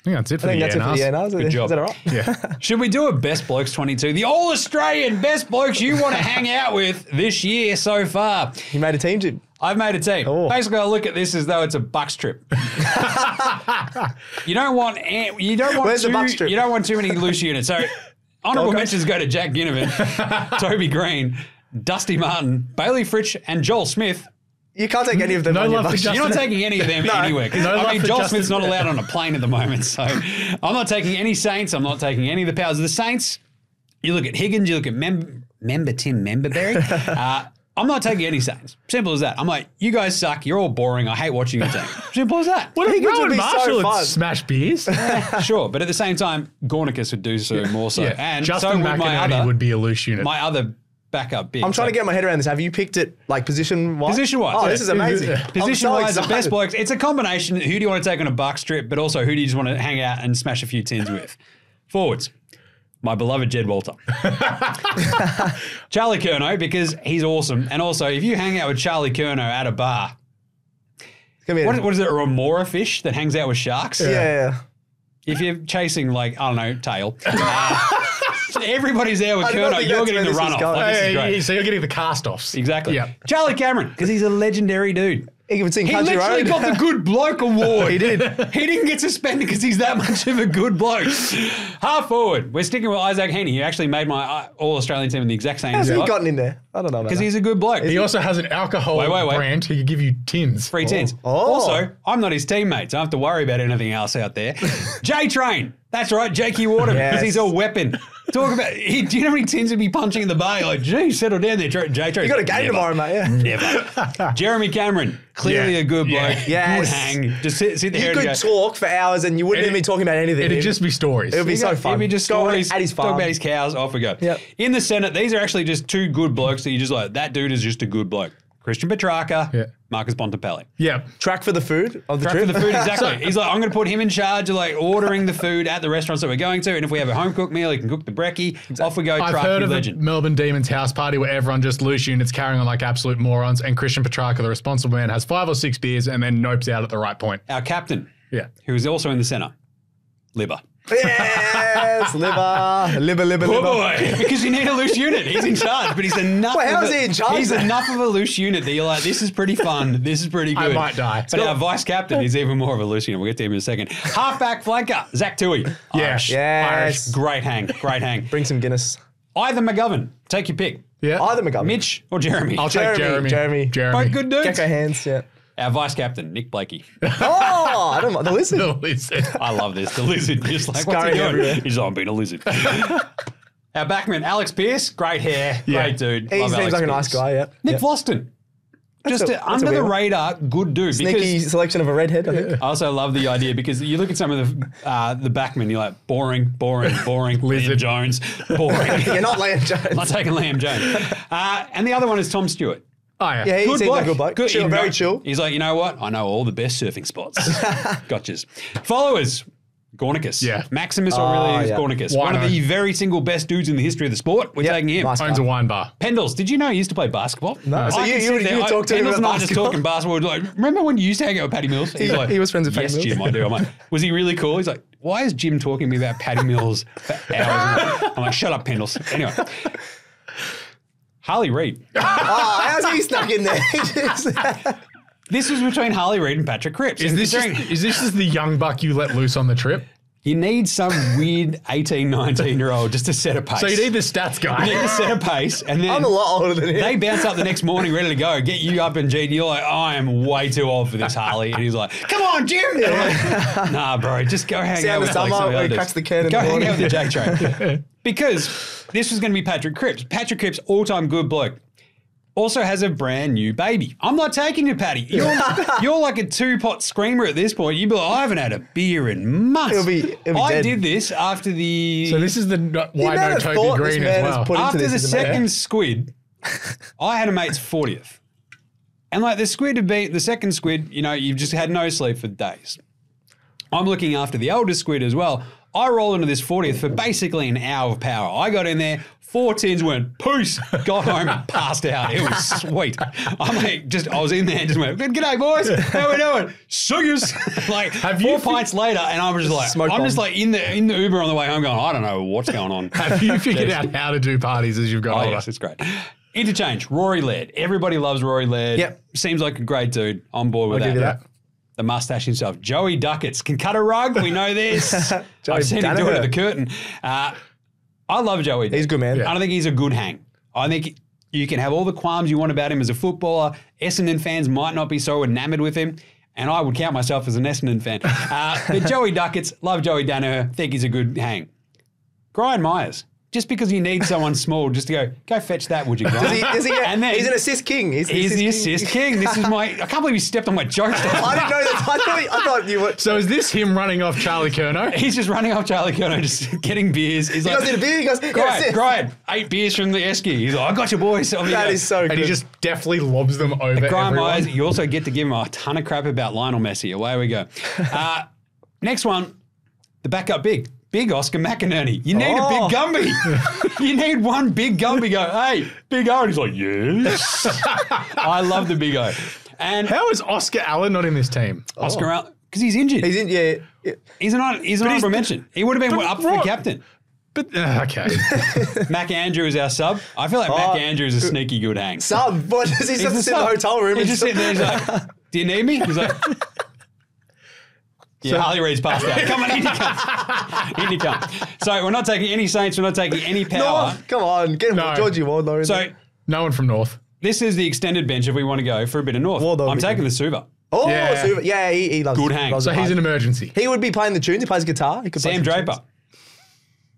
I think that's it for I think the that's it for the year. year. now. Is, Good job. is that all right? Yeah. (laughs) Should we do a best blokes 22? The all Australian best blokes you want to hang out with this year so far. He made a team. To, I've made a team. Oh. Basically, I look at this as though it's a bucks trip. (laughs) you don't want you don't want Where's the too, bucks trip? you don't want too many loose units. So (laughs) honourable mentions go to Jack Ginnivan, (laughs) Toby Greene, Dusty Martin, Bailey Fritsch, and Joel Smith. You can't take any of them No on your love for bucket. You're not taking any of them anywhere. 'cause, No I mean, Joel Justin. Smith's not allowed on a plane at the moment, so I'm not taking any Saints. I'm not taking any of the powers of the Saints. You look at Higgins. You look at Mem- Member Tim Memberberry. uh, I'm not taking any Saints. Simple as that. I'm like, you guys suck. You're all boring. I hate watching your team. (laughs) Simple as that. What if Higgins would Rowan be so Marshall would fun. smash beers? (laughs) Sure, but at the same time, Gornicus would do so more so, and Justin so would my other would be a loose unit. my other backup big. I'm trying So to get my head around this. Have you picked it like position wise? Position-wise, Oh, yeah. this is amazing. (laughs) Yeah. I'm Position so wise, the best blokes. It's a combination. Who do you want to take on a buck strip, but also who do you just want to hang out and smash a few tins with? Forwards. My beloved Jed Walter. (laughs) Charlie Curnow, because he's awesome. And also, if you hang out with Charlie Curnow at a bar, Come what, what is it, a remora fish that hangs out with sharks? yeah, yeah. If you're chasing, like, I don't know, tail, (laughs) uh, everybody's there with I Curnow. You're getting the this is runoff. going. Like, this Hey, so you're getting the cast offs. Exactly. Yeah. Charlie Cameron, because he's a legendary dude. He can sing He Country literally Road. got the Good Bloke Award. (laughs) He did. He didn't get suspended because he's that much of a good bloke. Half forward, we're sticking with Isaac Heeney. He actually made my uh, All Australian team in the exact same How's he gotten in there? I don't know because he's a good bloke. He also has an alcohol Wait, wait, wait. brand. He could give you tins. Free tins. Oh. Also, I'm not his teammate, so I don't have to worry about anything else out there. (laughs) J Train. That's right, Jakey Waterman, because Yes. he's a weapon. Talk about, he, do you know how many tins he'd be punching in the bay? Like, gee, settle down there, J Train. you got a game tomorrow, mate. Yeah. Never. (laughs) Jeremy Cameron, clearly Yeah. a good bloke. Yeah. Yes. Good hang. Just sit, sit there You could go. talk for hours and you wouldn't It'd- even be talking about anything. It'd just be stories. It would be so He'd fun. be just Go stories, at his farm. talk about his cows. Off we go. Yep. In the Senate, these are actually just two good blokes that you just like. That dude is just a good bloke. Christian Petracca, Yeah. Marcus Bontempelli. yeah. Track for the food of the Track trip. for the food, (laughs) exactly. He's like, I'm going to put him in charge of like ordering the food at the restaurants that we're going to, and if we have a home cooked meal, he can cook the brekkie. Off we go. I've Truck, heard of legend. a Melbourne Demons house party where everyone just loose units carrying on like absolute morons, and Christian Petracca, the responsible man, has five or six beers and then nopes out at the right point. Our captain, Yeah. who is also in the centre, Libba. Yes, liver, liver, liver, Oh liver. boy, because you need a loose unit. He's in charge, but he's enough. Wait, how of is a- he in charge He's then? enough of a loose unit that you're like, this is pretty fun. This is pretty good. I might die. But our vice captain is even more of a loose unit. We'll get to him in a second. Halfback flanker, Zach Tuohy. Yeah. Irish. Yes. Irish. Great hang. Great hang. Bring some Guinness. Either McGovern. Take your pick. Yeah. Either McGovern. Mitch or Jeremy. I'll take Jeremy, Jeremy. Jeremy. Jeremy. Both good dudes. Gecko hands, yeah. Our vice captain, Nick Blakey. (laughs) Oh, I don't mind. The lizard. (laughs) No, listen. I love this. The lizard. Just like, what's he Scurrying doing? everywhere. He's like, I'm being a lizard. (laughs) Our backman, Alex Pearce. Great hair. Yeah. Great dude. He Love seems Alex like a nice Pearce. guy, yeah. Nick yeah. Floston. Just a- a, under the radar, good dude. Sneaky Because selection of a redhead, I think. I also love the idea because you look at some of the uh, the backmen, you're like boring, boring, boring. Liam Lizard. Jones, boring. You're not Liam Jones. Not taking Liam Jones. Uh, and the other one is Tom Stewart. Oh, yeah. yeah, he seems like a good bloke. Good. Chill, He very chill. He's like, you know what? I know all the best surfing spots. (laughs) Gotchas. Followers. Gornicus. Yeah. Maximus Oh, Aurelius yeah. Gornicus. One of Wino. the very single best dudes in the history of the sport. We're Yep. taking him. Nice. Owns a wine bar. Pendles, did you know he used to play basketball? No. So I you- can you sit would- there, you would talk to him Pendles about and I just basketball? talking basketball. We're Like, remember when you used to hang out with Patty Mills? (laughs) He's like, he was friends with Patty yes, Mills. Jim, I do. I'm like, was he really cool? He's like, why is Jim talking to me about Patty Mills for hours? I'm like, shut up, Pendles. Anyway. Harley Reid. (laughs) Oh, how's he stuck in there? (laughs) This was between Harley Reid and Patrick Cripps. Is this, just, is this just the young buck you let loose on the trip? you need some weird 18, 19 year old just to set a pace. So you need the stats You need guy. to set a pace, and then I'm a lot older than him. they bounce up the next morning ready to go, get you up and G, and you're like, I am way too old for this, Harley. And he's like, Come on, Jim. And I'm like, nah, bro, just go hang See out how with the like summer some of the where he others. the can in Go hang morning. out with the Jack Train. (laughs) because this was going to be Patrick Cripps. Patrick Cripps, all time good bloke. Also has a brand new baby. I'm not taking you, Patty. (laughs) You're, you're like a two pot screamer at this point. You'd be like, I haven't had a beer in months. He'll be- he'll be I dead. did this after the So this is the no- why amount no of Toby thought this Green man as has well. put into after this the is amazing. second squid, (laughs) I had a mate's 40th. And like the squid had been, the second squid, you know, you've just had no sleep for days. I'm looking after the eldest squid as well. I roll into this 40th for basically an hour of power. I got in there, four tins went, peace, got home and passed out. It was sweet. I mean, just, I was in there and just went, good g'day boys, how we doing? Sugars. (laughs) like Have four you fi- pints later and I'm just like, Smoke I'm just like in the, in the Uber on the way home going, I don't know what's going on. Have you (laughs) figured out how to do parties as you've got Oh, older? yes, it's great. Interchange, Rory Laird. Everybody loves Rory Laird. Yep. Seems like a great dude. On board with I'll that. give you that. The mustache himself. Joey Ducats can cut a rug. We know this. (laughs) I've seen him do it at the curtain. Uh, I love Joey. He's a good man. I don't think he's a good hang. I think You can have all the qualms you want about him as a footballer. Essendon fans might not be so enamored with him. And I would count myself as an Essendon fan. Uh, but Joey Duckett's, love Joey Daniher, think he's a good hang. Brian Myers, just because you need someone small just to go, go fetch that, would you, Brian? Does he, does he get, And then- he's an assist king. He's, He's the assist king. This is my, I can't believe he stepped on my joke. (laughs) I didn't know that. I thought, I thought you were. So is this him running off Charlie Curnow? (laughs) He's just running off Charlie Curnow, just getting beers. He's He like, goes in a beer. He goes, Great, yes, yes. great. Eight beers from the Esky. He's like, I got you, boys. Off you That go. is so good. And he just deftly lobs them over Graham everyone. Myers, you also get to give him a ton of crap about Lionel Messi. Away we go. Uh, (laughs) next one, the backup big. Big Oscar McInerney. You need a Oh. big Gumby. (laughs) you need one big Gumby go, hey, big O. And he's like, yes. (laughs) I love the big O. And How is Oscar Allen not in this team? Oscar, Allen, because he's injured. He's in, yeah. yeah. He's an, he's an he's- honorable mention. He would have been up for captain. But uh, okay, (laughs) Mac Andrew is our sub. I feel like Oh, Mac Andrew is a sneaky good hang. Sub. What does he He's have sit in the hotel room? He's just sitting there. He's like, "Do you need me?" He's like, "Yeah." Harley Reid's passed out. (laughs) Come on, in you come. In. So we're not taking any Saints. We're not taking any No, power. come on, get him No. Georgie Wardlaw. in So there. no one from North. this is the extended bench if we want to go for a bit of North. Wardlaw I'm taking good. the Suva. oh, Yeah. super. yeah, he, he loves Good hang. loves So he's an emergency. He would be playing the tunes. He plays guitar. He could play Sam some Draper. tunes.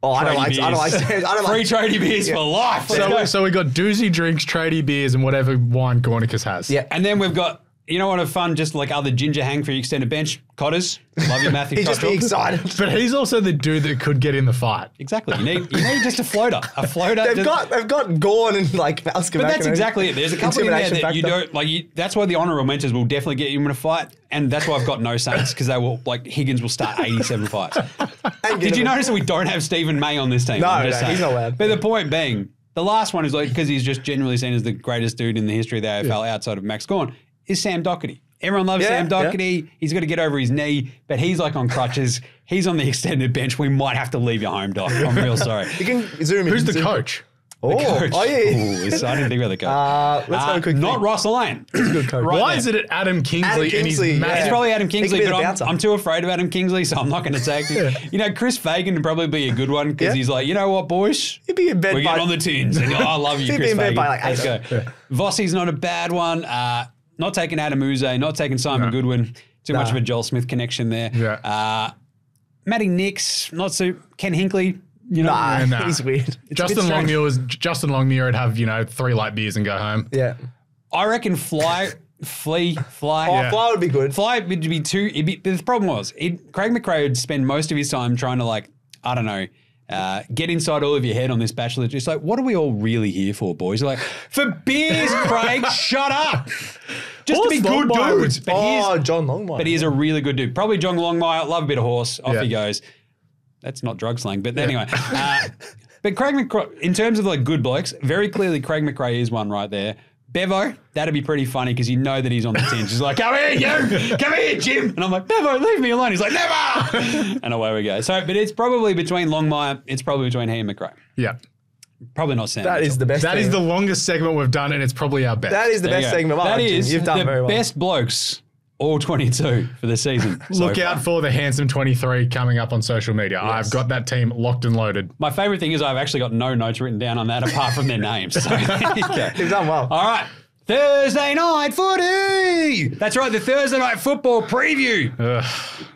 Oh, I don't Tradie like. I don't like. beers. I don't like. Free like. tradie beers Yeah. for life. So, go. so we got doozy drinks, tradie beers, and whatever wine Gornicus has. Yeah. and then we've got. You know what? A fun, just like other ginger hang for your extended bench. Cotters. Love you, Matthew. (laughs) He'd just be excited. But he's also the dude that could get in the fight. Exactly. You need you need just a floater. A floater. They've just- got. They've got Gawn and like Oscar. But that's exactly it. There's a couple in there Intimidation that you don't like. You, that's why the honourable mentions will definitely get you in a fight, and that's why I've got no Saints because they will like Higgins will start 87 fights. (laughs) Did you notice that we don't have Stephen May on this team? No, no, he's not allowed. But the point being, the last one is like because he's just generally seen as the greatest dude in the history of the AFL outside of Max Gawn is Sam Docherty. Everyone loves Yeah, Sam yeah. Docherty. He's got to get over his knee, but he's like on crutches. He's on the extended bench. We might have to leave you home, Doc. I'm real sorry. (laughs) You can zoom in. Who's the coach? Oh, Coach. oh yeah. yeah. Ooh, it's- I didn't think about the coach. (laughs) Uh, let's have a quick Not think. Ross Lane. Good coach. Right Why there. is it at Adam Kingsley, Adam and Kingsley, he's yeah. It's probably Adam Kingsley, but I'm. I'm too afraid of Adam Kingsley, so I'm not going to take him. (laughs) You know, Chris Fagan would probably be a good one because Yeah. he's like, you know what, boys? He'd be in bed We're by- getting on the tins. And, oh, I love you, He'd be Chris in bed Fagan. by, like, Let's eight. go. Vossi's not a bad one. Uh, not taking Adem Yze, not taking Simon No. Goodwin. Too much of a Joel Smith connection there. Yeah. Uh, Matty Nicks, not so. Ken Hinkley, you know. Nah, (laughs) Nah. he's weird. Justin strange. Longmuir was Justin Longmuir would have you know three light beers and go home. Yeah. I reckon Fly, Flea, Fly. Oh, Yeah. Fly would be good. Fly would be too. It'd be, but the problem was, it, Craig McRae would spend most of his time trying to like, I don't know, uh, get inside all of your head on this bachelor. Just like, what are we all really here for, boys? Like, for beers, Craig, (laughs) shut up. Just to be good Longmire dudes. But oh, he's John Longmire. but he's a really good dude. Probably John Longmire. Love a bit of horse. Off Yeah. he goes. That's not drug slang, but anyway. Uh, (laughs) but Craig McRae, in terms of like good blokes, very clearly Craig McRae is one right there. Bevo, that'd be pretty funny because you know that he's on the tinge. He's like, come here, you, come here, Jim. And I'm like, Bevo, leave me alone. He's like, never. (laughs) and away we go. So, but it's probably between Longmire, it's probably between he and McRae. Yeah, Probably not Sam. that is the best. that is the longest segment we've done, and it's probably our best. that is the There best segment. Well That done, Jim. is You've done the very well. best blokes, all 22 for the season. (laughs) so Look far. out for the handsome twenty three coming up on social media. I've got that team locked and loaded. My favorite thing is I've actually got no notes written down on that apart from their names. So, there you go. You've done well. All right. Thursday night footy. That's right, the Thursday night football preview. Ugh.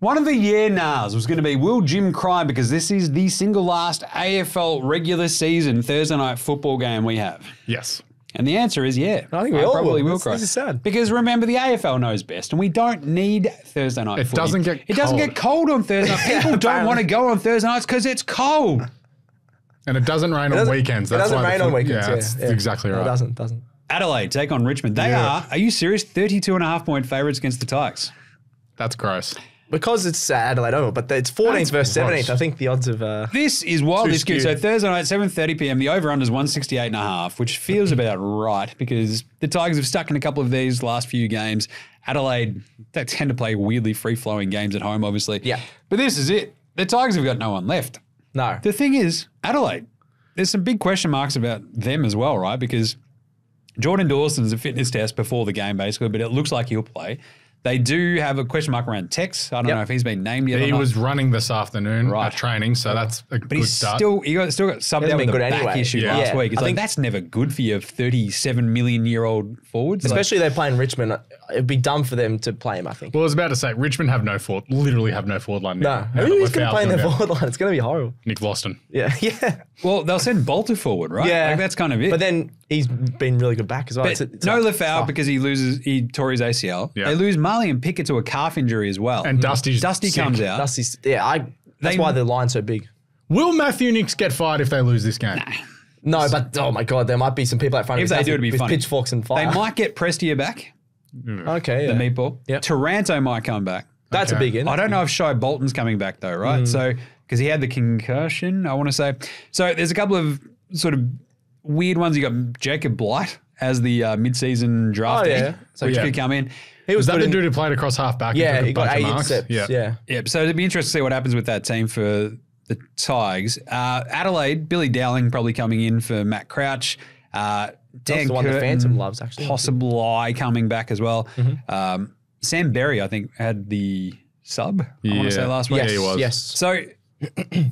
One of the year nahs was going to be Will Jim cry because this is the single last AFL regular season Thursday night football game we have. Yes. And the answer is yeah. I think we all probably will. will This- cry. this is sad. Because remember, the AFL knows best, and we don't need Thursday night. It footy. doesn't get It doesn't cold. get cold on Thursday night. (laughs) People don't want to go on Thursday nights because it's cold. And it doesn't rain on doesn't- weekends. It That's doesn't why the rain on foot- weekends. Yeah, Yeah, that's yeah. exactly No, right. It doesn't. Doesn't. Adelaide take on Richmond. They Yeah. are, are you serious? 32 and a half point favourites against the Tigers. That's gross. Because it's uh, Adelaide Oval, but it's 14th That's versus gross. 17th. I think the odds of. Uh, This is wild. This. So. Thursday night, 7.30 p.m. The over-under is 168 and a half, which feels about right because the Tigers have stuck in a couple of these last few games. Adelaide, they tend to play weirdly free-flowing games at home, obviously. Yeah. But this is it. The Tigers have got no one left. no. The thing is, Adelaide, there's some big question marks about them as well, right? Because Jordan Dawson's a fitness test before the game, basically, but it looks like he'll play. They do have a question mark around Tex. I don't Yep. know if he's been named yet. or He not. was running this afternoon Right. at training, so that's a But good he's start. still he got still got subbed Hasn't out with a good back anyway. issue Yeah. last Yeah. week. It's I like think- that's never good for your 37 million year old forwards. Like, Especially they're playing Richmond. It'd be dumb for them to play him. I think. well, I was about to say Richmond have no forward, literally have no forward line. No, now. Now that who's going to play in their forward line? It's going to be horrible. Nick Vlastuin. Yeah, (laughs) yeah, well, they'll send Balta forward, right? yeah. like, that's kind of it. But then he's been really good back as well. But It's- it's no like- Lefau because he loses he tore his ACL. Yeah. They lose Marlion Pickett to a calf injury as well. And Dusty's Dusty sick. comes out. Dusty's, yeah, I. That's They- why the line's so big. Will Matthew Nicks get fired if they lose this game? No, but oh my god, there might be some people out front If of they do, it'd be with funny. pitchforks and fire. They might get Prestia back, okay, the meatball. Yep. Taranto might come back. that's a big in. I don't know if Shai Bolton's coming back though, Mm. right? So because he had the concussion, I want to say. So there's a couple of sort of weird ones. You got Jacob Blight as the uh, mid-season draft, Oh, yeah. so which Yeah. could come in. He was Was that good the dude who played across half back? and Yeah, took a he got of eight marks? intercepts. Yeah. Yep. So it'd be interesting to see what happens with that team for the Tigers. Uh, Adelaide, Billy Dowling probably coming in for Matt Crouch. Uh, Dan That's the one the Phantom loves, actually. Possible eye coming back as well. Mm-hmm. Um, Sam Berry, I think, had the sub. I want to say last week. Yes, he was. yes. So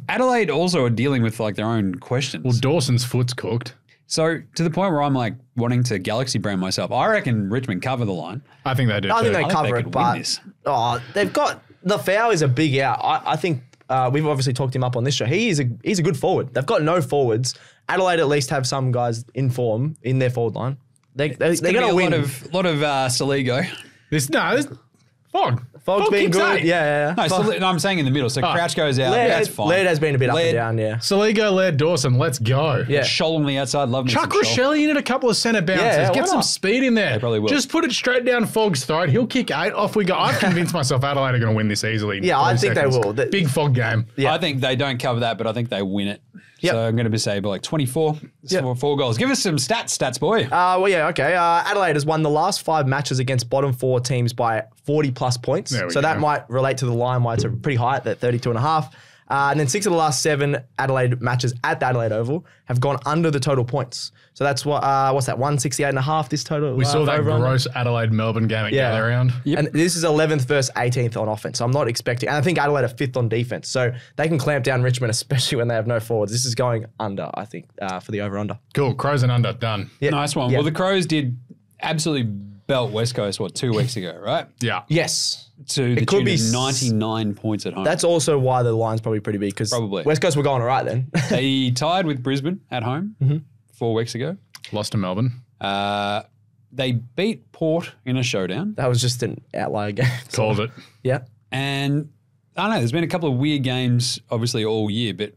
Adelaide also are dealing with like their own questions. Well, Dawson's foot's cooked. so to the point where I'm like wanting to galaxy brand myself. I reckon Richmond cover the line. I think they do. I think they think cover they it, could win but oh, they've got the foul is a big out. I, I think uh, we've obviously talked him up on this show. He is a he's a good forward. They've got no forwards. Adelaide at least have some guys in form in their forward line. They, they, It's they're gonna going be a win. lot of lot of uh, Soligo. This no, this Fog. Fog's Fog been good. eight. Yeah, yeah, yeah. No, Fog- Sali- no, I'm saying in the middle. So Oh. Crouch goes out. Laird, that's fine. Laird has been a bit up and down. Yeah, Soligo, Laird, Dawson. Let's go. yeah. Sholl on the outside. Love me Chuck some Sholl. Rachele in a couple of centre bounces. Yeah, why Get some not? speed in there. They probably will. Just put it straight down Fog's throat. He'll kick eight. Off we go. I've (laughs) convinced myself Adelaide are going to win this easily. in Yeah, I three think they seconds. will. That- Big Fog game. Yeah. I think they don't cover that, but I think they win it. Yep. So I'm going to be say like 24, Yep. four, four goals. Give us some stats, stats boy. Uh, well, yeah, okay. Uh, Adelaide has won the last five matches against bottom four teams by 40 plus points. There we So that might relate to the line why it's a pretty high at that 32 and a half. Uh, and then six of the last seven Adelaide matches at the Adelaide Oval have gone under the total points. So that's what, uh, what's that, 168 and a half this total? We uh, saw that over under? gross Adelaide Melbourne game at Yeah. Gather Round. Yep. And this is 11th versus 18th on offense. So I'm not expecting, and I think Adelaide are fifth on defense. So they can clamp down Richmond, (laughs) especially when they have no forwards. This is going under, I think, uh, for the over under. Cool. Crows and under. Done. Yeah. Nice one. Yeah. Well, the Crows did absolutely belt West Coast, what, two weeks ago, right? Yeah. Yes. To the could tune be of s- 99 points at home. That's also why the line's probably pretty big because Probably. West Coast were going all right then. (laughs) they tied with Brisbane at home Mm-hmm. four weeks ago. Lost to Melbourne. Uh, they beat Port in a showdown. that was just an outlier game. (laughs) Called it. yeah. And I don't know, there's been a couple of weird games, obviously, all year, but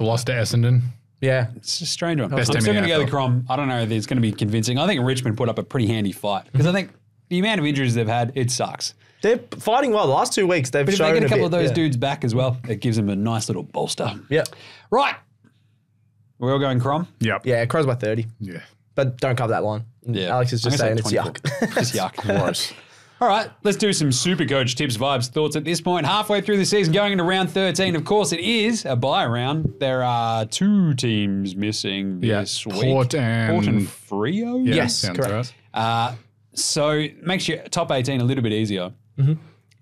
Lost to Essendon. Yeah. It's a strange one. Best I'm team still in going the to go the NFL. Crom. I don't know if it's going to be convincing. I think Richmond put up a pretty handy fight because I think the amount of injuries they've had, it sucks. They're fighting well. The last two weeks, they've But if shown they get a a couple bit, of those yeah. dudes back as well, it gives them a nice little bolster. Yeah. Right. We're all going Crom. Yep. Yeah, Crows by 30. Yeah. But don't cover that line. Yeah. Alex is I'm just gonna saying say it's 24. yuck. Just yuck. (laughs) Gross. All right, let's do some super coach tips, vibes, thoughts at this point. Halfway through the season, going into round 13. Of course, it is a bye round. There are two teams missing Yeah, this week Port and- Port and Freo. Yeah, Yes, correct. right. Uh, so makes your top 18 a little bit easier. Mm-hmm.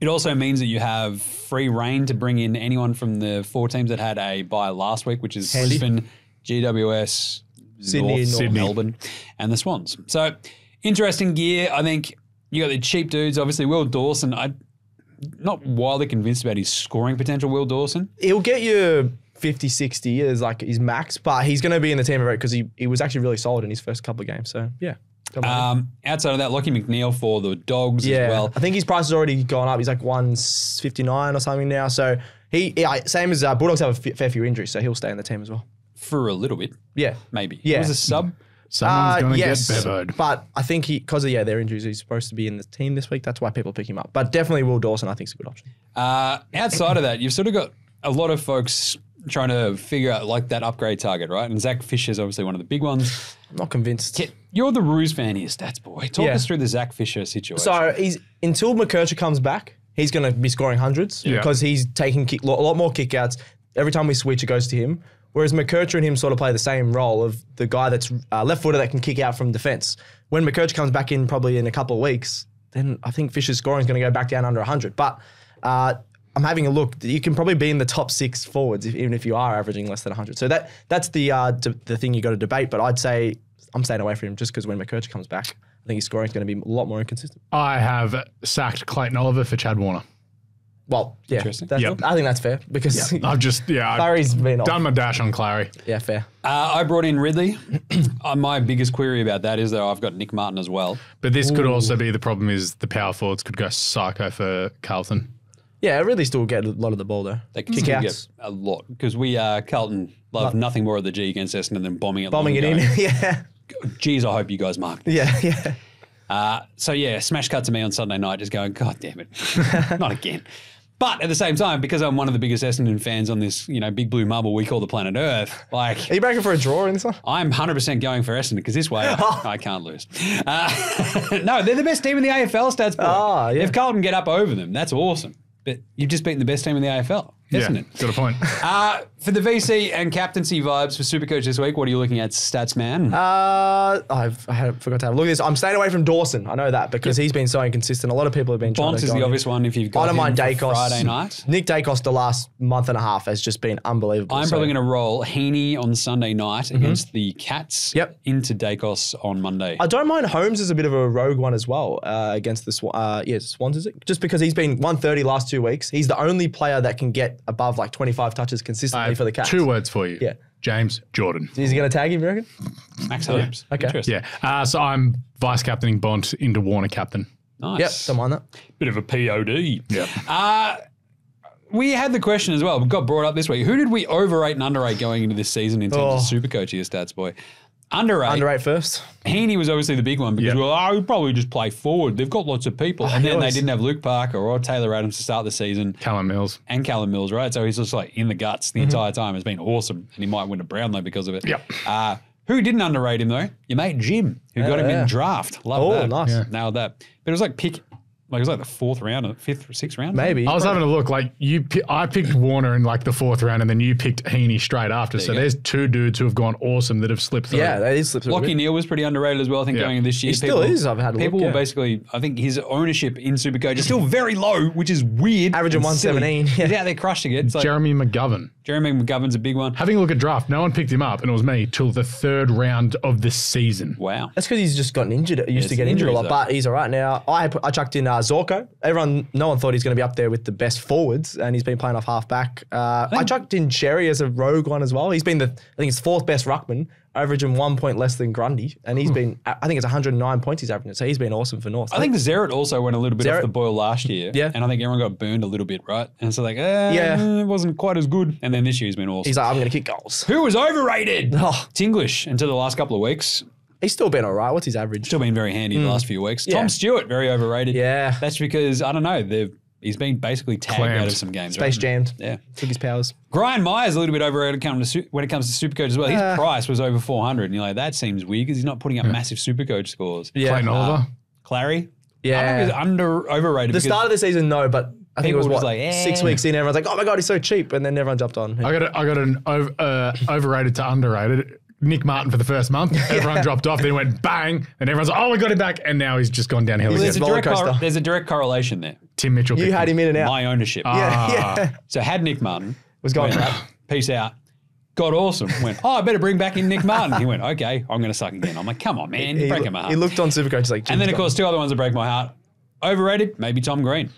It also means that you have free reign to bring in anyone from the four teams that had a bye last week, which is Handy. Brisbane, GWS, Sydney, North, North. Sydney. Melbourne, and the Swans. So interesting gear. I think you got the cheap dudes. Obviously, Will Dawson. I not wildly convinced about his scoring potential. Will Dawson. He'll get you 50, 60 is like his max, but he's going to be in the team of it because he, he was actually really solid in his first couple of games. So, yeah. Um, outside of that, Lockie McNeil for the Dogs yeah. as well. I think his price has already gone up. He's like 159 or something now. So, he, yeah, same as uh, Bulldogs have a fair few injuries, so he'll stay in the team as well. For a little bit, Yeah. maybe. Yeah. It was a sub. Someone's Uh, going to yes, get bevoed. But I think he, because of yeah, their injuries, he's supposed to be in the team this week. That's why people pick him up. But definitely Will Dawson, I think, is a good option. Uh, outside of that, you've sort of got a lot of folks trying to figure out like that upgrade target, right? And Zac Fisher's obviously one of the big ones. I'm not convinced. You're the Roos fan here, stats boy. Talk Yeah. us through the Zac Fisher situation. So he's until McKercher comes back, he's going to be scoring hundreds Yeah. because he's taking kick, a lot more kickouts. Every time we switch, it goes to him. Whereas McKercher and him sort of play the same role of the guy that's uh, left footer that can kick out from defense. When McKercher comes back in, probably in a couple of weeks, then I think Fisher's scoring is going to go back down under 100. But uh, I'm having a look. You can probably be in the top six forwards, if, even if you are averaging less than 100. So that that's the uh, d- the thing you got to debate. But I'd say I'm staying away from him just because when McCurch comes back, I think his scoring is going to be a lot more inconsistent. I have sacked Clayton Oliver for Chad Warner. Well, yeah, Interesting. that's- Yep. I think that's fair because I've just yeah, I've Clary's been off. done my dash on Clary. Yeah, fair. Uh, I brought in Ridley. (clears throat) uh, my biggest query about that is that I've got Nick Martin as well. But this could also be the problem is the power forwards could go psycho for Carlton. Yeah, I really still get a lot of the ball though. They can Kick still outs. get a lot because we uh, Carlton love nothing more of the G against Essendon than bombing it. bombing it long in. (laughs) yeah, Geez, I hope you guys mark. it. yeah, yeah. Uh, so yeah, smash cut to me on Sunday night, just going, God damn it, (laughs) not again. But at the same time, because I'm one of the biggest Essendon fans on this, you know, big blue marble we call the planet Earth, like Are you breaking for a draw in this one? I'm 100% going for Essendon because this way I, (laughs) I can't lose. Uh, (laughs) no, they're the best team in the AFL stats. Boy. Ah, yeah. If Carlton get up over them, that's awesome. But you've just beaten the best team in the AFL, Essendon. Yeah, it? got a point. (laughs) Uh, for the VC and captaincy vibes for Supercoach this week, what are you looking at, stats man? Uh, I've, I had, forgot to have a look at this. I'm staying away from Dawson. I know that because he's been so inconsistent. A lot of people have been trying Bonks to is go the on obvious one if you've got I don't him mind Daicos. Friday night. Nick Daicos the last month and a half has just been unbelievable. I'm So- probably going to roll Heeney on Sunday night against the Cats Mm-hmm. Yep. into Daicos on Monday. I don't mind Holmes as a bit of a rogue one as well uh, against the Swan. Uh, yeah, Swans is it? Just because he's been 130 last two weeks. He's the only player that can get above like 25 touches consistently I have for the Cats. Two words for you. Yeah. James Jordan. Is he going to tag him? You reckon? Max Holmes. Okay. Yeah. Uh, so I'm vice captaining Bont into Warner captain. Nice. Yep. Don't mind that. Bit of a POD. Yeah. Uh, we had the question as well. We got brought up this week. Who did we overrate and underrate going into this season in terms Oh. of super coach here, stats boy? Underrate. Underrate first. Heeney was obviously the big one because Yeah. well, oh, he'd probably just play forward. They've got lots of people, and he then they didn't have Luke Parker or Taylor Adams to start the season, Callum Mills. and Callum Mills, right? So he's just like in the guts the entire time. It's been awesome, and he might win a Brownlow because of it. Yep. Uh, who didn't underrate him though? Your mate Jim, who got him yeah. in draft. Love Oh, that. nice. Yeah. Nailed that. But it was like pick, like it was like the fourth round, or fifth or sixth round. Maybe. I was having a look. Like you, pi- I picked Warner in like the fourth round, and then you picked Heeney straight after. so you go. there's two dudes who have gone awesome that have slipped through. Yeah, that is slipped through a Lockie bit. Neale was pretty underrated as well. I think Yeah. going into this year, He still is, I've had a look, people will yeah. basically. I think his ownership in Supercoach is still very low, which is weird. Averaging and silly. 117, (laughs) yeah. He's out there crushing it. It's like Jeremy McGovern. Jeremy McGovern's a big one. Having a look at draft, no one picked him up, and it was me till the third round of the season. Wow. That's because he's just gotten injured. He used to get injured a lot, though. but he's all right now. I I chucked in uh, Zorko. Everyone, no one thought he's going to be up there with the best forwards, and he's been playing off half back. Uh, I, chucked in Xerri as a rogue one as well. He's been the I think he's fourth best ruckman, averaging one point less than Grundy, and he's been I think it's 109 points he's averaging. So he's been awesome for North. I think Zerrett also went a little bit off the boil last year. Yeah. And I think everyone got burned a little bit, right? And so like, eh, Yeah. it wasn't quite as good. And then this year he's been awesome. he's like I'm going to kick goals. Who was overrated? (laughs) Oh. Tinglish until the last couple of weeks. He's still been all right. What's his average? Still been very handy the last few weeks. Hmm. Yeah. Tom Stewart, very overrated. Yeah. That's because, I don't know, they've he's been basically tagged Clamped. out of some games. Space right? jammed. Yeah. Took his powers. Brian Myers a little bit overrated come to su- when it comes to Supercoach as well. His Uh. price was over 400. And you're like, that seems weird because he's not putting up massive Supercoach scores. Yeah. Clayton Oliver. Clary? I don't Yeah. think he's under overrated. The start of the season, no, but I think it People was what just like, eh. six weeks in. Everyone's like, "Oh my god, he's so cheap," and then everyone jumped on. I got a, I got an over, uh, overrated to underrated. Nick Martin for the first month. (laughs) Everyone dropped off. Then went bang, and everyone's like, "Oh, we got him back!" And now he's just gone downhill. there's, again. a direct cor- there's a direct correlation there. Tim Mitchell. You had him in and out. My ownership. yeah, yeah. So had Nick Martin. Was going went. Peace out. Got awesome. Went, oh, I better bring back in Nick Martin. He went, okay, I'm going to suck again. I'm like, come on, man. You He, break him heart. he looked on Supercoach like, and then, of course, two other ones that break my heart. Overrated, maybe Tom Green.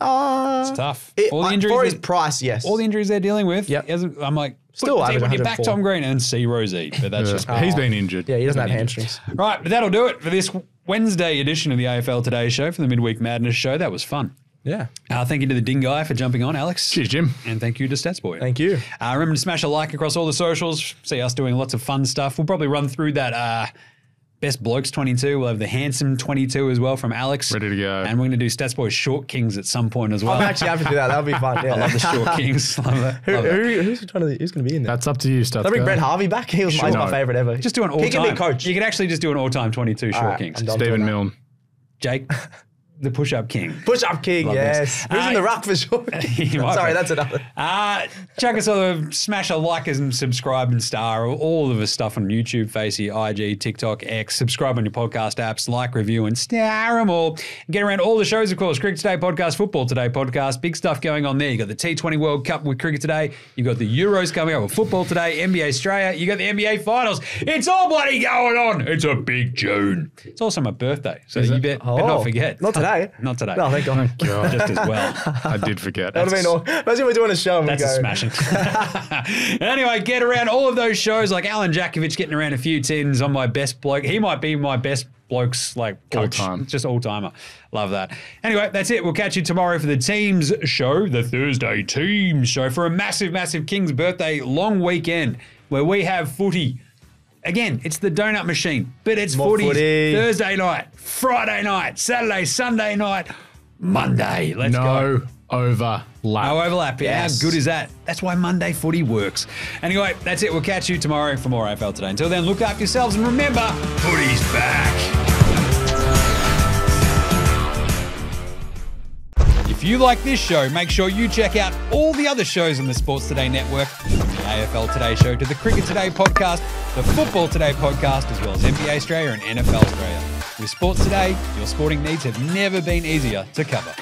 gone." It's Uh, tough. it- all the injuries. for his that- price, yes. all the injuries they're dealing with. Yep. hasn't- I'm like, Still put, average when you back Tom Green and see Rosie, but that's just He's been injured. yeah, he doesn't have hamstrings. Right, but that'll do it for this Wednesday edition of the AFL Today Show for the Midweek Madness Show. That was fun. Yeah. Uh, thank you to the Ding Guy for jumping on, Alex. Cheers, Jim. And thank you to Statsboy. Thank you. Uh, remember to smash a like across all the socials. See us doing lots of fun stuff. We'll probably run through that uh, Best Blokes 22. We'll have the Handsome 22 as well from Alex. Ready to go. And we're going to do Statsboy Short Kings at some point as well. I'm actually happy to do that. That'll be fun. Yeah. (laughs) I love the Short Kings. (laughs) Love that. who, Love who, who's trying to? Who's going to be in there? That's up to you, Stats. They'll bring guy. Brent Harvey back. He was my, he's my No. favorite ever. Just do an all He can time. be coach. You could actually just do an all time 22 Short All right, Kings. Stephen doing. Milne. Jake, (laughs) the push-up king. Push up king, Love yes. Who's Uh, in the rock for sure? (laughs) (laughs) Sorry, that's another. Uh, chuck us a smash a like and subscribe and star all of the stuff on YouTube, Facey, IG, TikTok, X. Subscribe on your podcast apps, like, review, and star them all. Get around all the shows, of course. Cricket Today podcast, Football Today podcast. Big stuff going on there. You got the T20 World Cup with Cricket Today. You got the Euros coming up with Football Today, NBA Australia. You got the NBA Finals. It's all bloody going on. It's a big June. It's also my birthday, so you bet, bet not forget. Oh, Not today. (laughs) Not today. No, thank God. (laughs) Just as well. I did forget. That would have been all. Imagine we're doing a show and That's we a go. smashing. (laughs) (laughs) anyway, get around all of those shows like Allen Jakovich getting around a few tins on my best bloke. He might be my best blokes like coach. All-time. Just all timer. Love that. Anyway, that's it. We'll catch you tomorrow for the teams show, the Thursday teams show for a massive, massive King's birthday long weekend where we have footy. Again, it's the donut machine, but it's More footy. footy. Thursday night, Friday night, Saturday, Sunday night, Monday. Let's go. no overlap. No overlap. Yeah, Yes. how good is that? That's why Monday footy works. Anyway, that's it. We'll catch you tomorrow for more AFL today. Until then, look after yourselves and remember, footy's back. You like this show, make sure you check out all the other shows on the Sports Today network, the AFL Today show to the Cricket Today podcast, the Football Today podcast, as well as NBA Australia and NFL Australia. With Sports Today, your sporting needs have never been easier to cover.